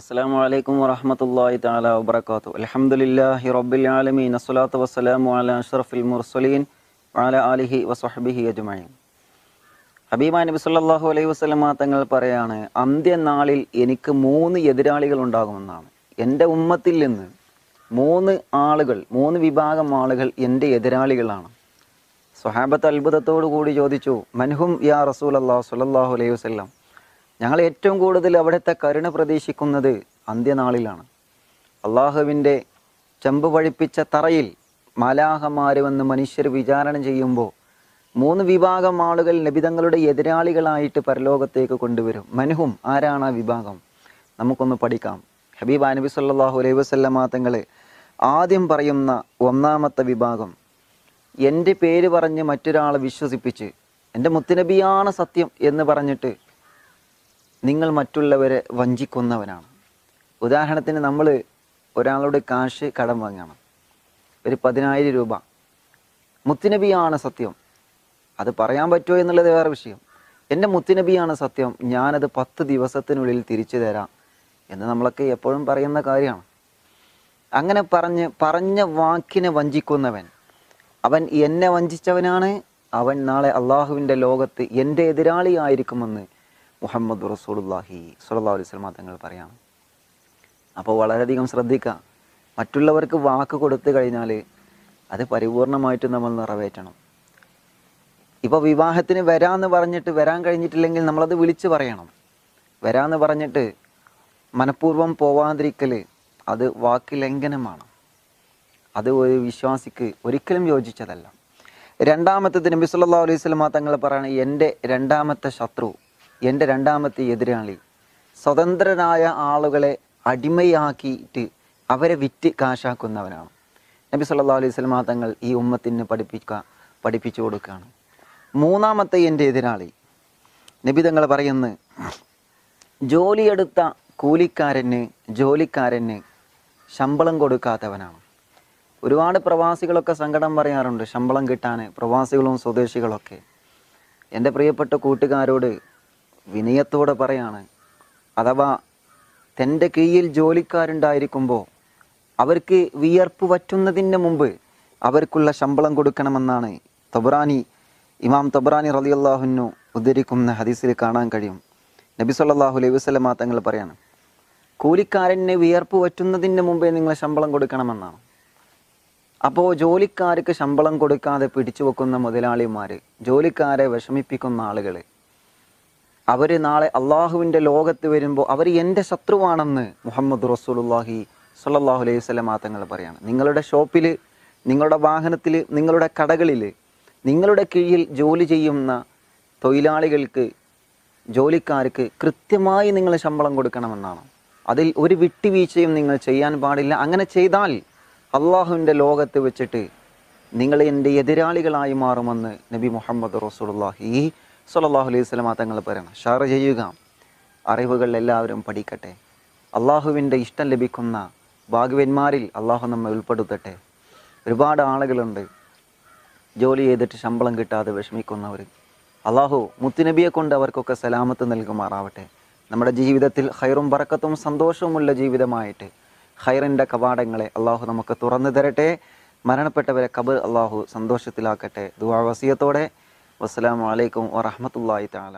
അസ്സാം വലൈക്കും വറഹമത്തല്ലാഹി തആല വബറകാതുഹു. അൽഹംദുലില്ലാഹി റബ്ബിൽ ആലമീൻ. അസ്സലാത്തു വസ്സലാമു അലാ അഷ്റഫിൽ മുർസലീൻ വാല ആലിഹി വസ്വഹ്ബിഹി അജ്മഈൻ. ഹബീബ നബി സല്ലല്ലാഹു അലൈഹി വസല്ലമ തങ്ങൾ പറയാണ് അന്ത്യനാളിൽ എനിക്ക് മൂന്ന് എതിരാളികൾ ഉണ്ടാകുമെന്നാണ്. എന്റെ ഉമ്മത്തിൽ നിന്ന് മൂന്ന് ആളുകൾ മൂന്ന് വിഭാഗം ആളുകൾ എന്റെ എതിരാളികളാണ്. സ്വഹാബത്ത് അത്ഭുതത്തോടു കൂടി ചോദിച്ചു മൻഹും യാ റസൂൽ അള്ളാഹു സല്ലല്ലാഹു അലൈഹി വസല്ലം ഞങ്ങൾ ഏറ്റവും കൂടുതൽ അവിടുത്തെ കരുണ പ്രതീക്ഷിക്കുന്നത് അന്ത്യനാളിലാണ്. അള്ളാഹുവിന്റെ ചെമ്പ് പഴിപ്പിച്ച തറയിൽ മലാഹമാര് വന്ന് മനുഷ്യർ വിചാരണ ചെയ്യുമ്പോൾ മൂന്ന് വിഭാഗം ആളുകൾ നബിതങ്ങളുടെ എതിരാളികളായിട്ട് പരലോകത്തേക്ക് കൊണ്ടുവരും. മനുഹും ആരാണ് ആ വിഭാഗം? നമുക്കൊന്ന് പഠിക്കാം. ഹബീബ് അനബി സല്ലാഹു അലൈഹി വസല്ലമ തങ്ങൾ ആദ്യം പറയുന്ന ഒന്നാമത്തെ വിഭാഗം എന്റെ പേര് പറഞ്ഞ് മറ്റൊരാളെ വിശ്വസിപ്പിച്ച് എന്റെ മുത്തുനബിയാണ് സത്യം എന്ന് പറഞ്ഞിട്ട് നിങ്ങൾ മറ്റുള്ളവരെ വഞ്ചിക്കുന്നവനാണ്. ഉദാഹരണത്തിന് നമ്മൾ ഒരാളുടെ കാശ് കടം വാങ്ങണം. ഒരു പതിനായിരം രൂപ. മുത്തുനബിയാണ് സത്യം. അത് പറയാൻ പറ്റുമോ എന്നുള്ളത് വേറെ വിഷയം. എന്റെ മുത്തുനബിയാണ് സത്യം. ഞാനത് പത്ത് ദിവസത്തിനുള്ളിൽ തിരിച്ചു തരാം എന്ന് നമ്മളൊക്കെ എപ്പോഴും പറയുന്ന കാര്യമാണ്. അങ്ങനെ പറഞ്ഞ് പറഞ്ഞ വാക്കിനെ വഞ്ചിക്കുന്നവൻ. അവൻ എന്നെ വഞ്ചിച്ചവനാണ്. അവൻ നാളെ അള്ളാഹുവിന്റെ ലോകത്ത് എന്റെ എതിരാളിയായിരിക്കുമെന്ന് മുഹമ്മദ് റസൂലുല്ലാഹി സുല്ലാ അലൈഹി വസല്ലം തങ്ങൾ പറയാണ്. അപ്പോൾ വളരെയധികം ശ്രദ്ധിക്കുക. മറ്റുള്ളവർക്ക് വാക്ക് കൊടുത്തു കഴിഞ്ഞാൽ അത് പരിപൂർണമായിട്ട് നമ്മൾ നിറവേറ്റണം. ഇപ്പോൾ വിവാഹത്തിന് വരാമെന്ന് പറഞ്ഞിട്ട് വരാൻ കഴിഞ്ഞിട്ടില്ലെങ്കിൽ നമ്മളത് വിളിച്ചു പറയണം. വരാമെന്ന് പറഞ്ഞിട്ട് മനഃപൂർവം പോവാതിരിക്കൽ അത് വാക്ക് ലംഘനമാണ് അത് ഒരു വിശ്വാസിക്ക് ഒരിക്കലും യോജിച്ചതല്ല. രണ്ടാമത്തെ നബി സല്ലാ അലൈഹി വസല്ലം തങ്ങൾ പറയാണ് എന്റെ രണ്ടാമത്തെ ശത്രു എന്റെ രണ്ടാമത്തെ എതിരാളി. സ്വതന്ത്രരായ ആളുകളെ അടിമയാക്കിയിട്ട് അവരെ വിറ്റ് കാശാക്കുന്നവനാണ്. നബി സല്ലാ അലൈഹി സ്വലമാ തങ്ങൾ ഈ ഉമ്മത്തിന് പഠിപ്പിക്ക പഠിപ്പിച്ചു കൊടുക്കുകയാണ്. മൂന്നാമത്തെ എന്റെ എതിരാളി. നബി തങ്ങൾ പറയുന്നു ജോലിയെടുത്ത കൂലിക്കാരന് ജോലിക്കാരന് ശമ്പളം കൊടുക്കാത്തവനാണ്. ഒരുപാട് പ്രവാസികളൊക്കെ സങ്കടം പറയാറുണ്ട് ശമ്പളം കിട്ടാൻ പ്രവാസികളും സ്വദേശികളൊക്കെ. എന്റെ പ്രിയപ്പെട്ട കൂട്ടുകാരോട് വിനയത്തോടെ പറയാണ് അഥവാ തന്റെ കീഴിൽ ജോലിക്കാരുണ്ടായിരിക്കുമ്പോൾ അവർക്ക് വിയർപ്പ് വറ്റുന്നതിന് മുമ്പ് അവർക്കുള്ള ശമ്പളം കൊടുക്കണമെന്നാണ് തൊബ്രാനി ഇമാം തൊബ്രാനി റളിയല്ലാഹുന്നു ഉദ്ധരിക്കുന്ന ഹദീസിൽ കാണാൻ കഴിയും. നബി സല്ലാഹു അലൈഹി വസ്ലം തങ്ങൾ പറയാണ് കൂലിക്കാരന് വിയർപ്പ് വറ്റുന്നതിന് മുമ്പേ നിങ്ങൾ ശമ്പളം കൊടുക്കണമെന്നാണ്. അപ്പോൾ ജോലിക്കാർക്ക് ശമ്പളം കൊടുക്കാതെ പിടിച്ചു വെക്കുന്ന മുതലാളിമാർ ജോലിക്കാരെ വിഷമിപ്പിക്കുന്ന ആളുകൾ അവർ നാളെ അള്ളാഹുവിന്റെ ലോകത്ത് വരുമ്പോൾ അവർ എന്റെ ശത്രുവാണെന്ന് മുഹമ്മദ് റസൂലുല്ലാഹി സല്ലാഹു അലൈഹി വസല്ലം തങ്ങൾ പറയാണ്. നിങ്ങളുടെ ഷോപ്പിൽ നിങ്ങളുടെ വാഹനത്തിൽ നിങ്ങളുടെ കടകളിൽ നിങ്ങളുടെ കീഴിൽ ജോലി ചെയ്യുന്ന തൊഴിലാളികൾക്ക് ജോലിക്കാർക്ക് കൃത്യമായി നിങ്ങൾ ശമ്പളം കൊടുക്കണമെന്നാണ്. അതിൽ ഒരു വിട്ടുവീഴ്ചയും നിങ്ങൾ ചെയ്യാൻ പാടില്ല. അങ്ങനെ ചെയ്താൽ അള്ളാഹുവിന്റെ ലോകത്ത് വെച്ചിട്ട് നിങ്ങൾ എന്റെ എതിരാളികളായി മാറുമെന്ന് നബി മുഹമ്മദ് റസൂലുള്ളാഹി സ്വല്ലല്ലാഹു അലൈഹി വസല്ലം തങ്ങൾ പറയണം ഷെയർ ചെയ്യുക. അറിവുകൾ എല്ലാവരും പഠിക്കട്ടെ. അള്ളാഹുവിന്റെ ഇഷ്ടം ലഭിക്കുന്ന ഭാഗ്യവന്മാരിൽ അള്ളാഹു നമ്മെ ഉൾപ്പെടുത്തട്ടെ. ഒരുപാട് ആളുകളുണ്ട്. ജോലി ചെയ്തിട്ട് ശമ്പളം കിട്ടാതെ വിഷമിക്കുന്നവർ അള്ളാഹു മുത്തുനബിയെ കൊണ്ട് അവർക്കൊക്കെ സലാമത്ത് നൽകുമാറാവട്ടെ. നമ്മുടെ ജീവിതത്തിൽ ഹൈറും പറക്കത്തും സന്തോഷവുമുള്ള ജീവിതമായിട്ട് ഹൈറിന്റെ കവാടങ്ങളെ അള്ളാഹു നമുക്ക് തുറന്നു തരട്ടെ. മരണപ്പെട്ടവരെ കബർ അള്ളാഹു സന്തോഷത്തിലാക്കട്ടെ. ദുവാ വസിയത്തോടെ വസ്സലാമു അലൈക്കും വറഹമത്തല്ലാഹി തആല.